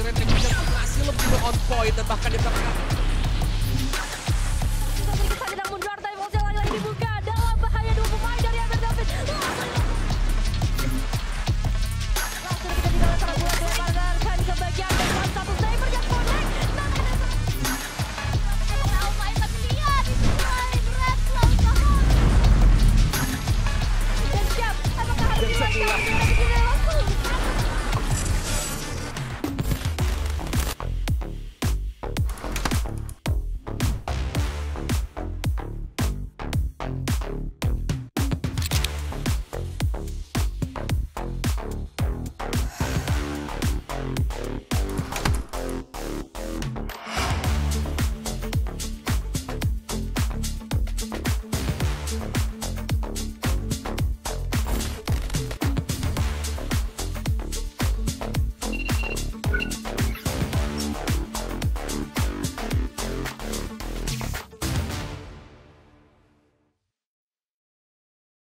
Iren yang punya lebih on point dan bahkan dia belakang Música